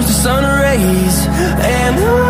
The sun rays and I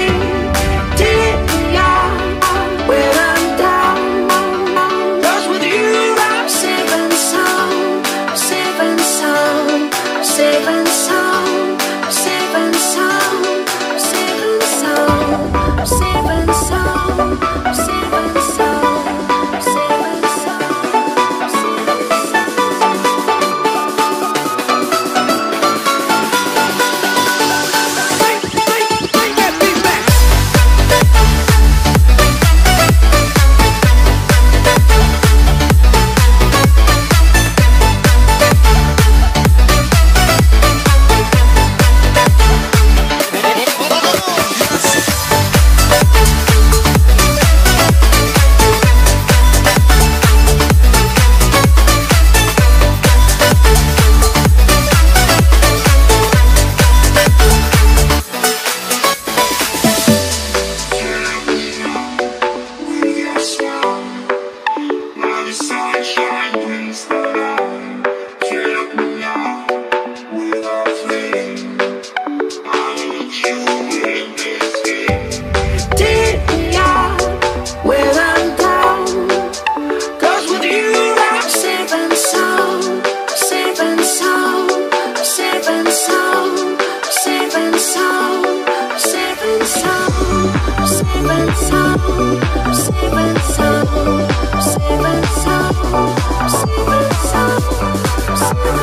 Save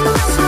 us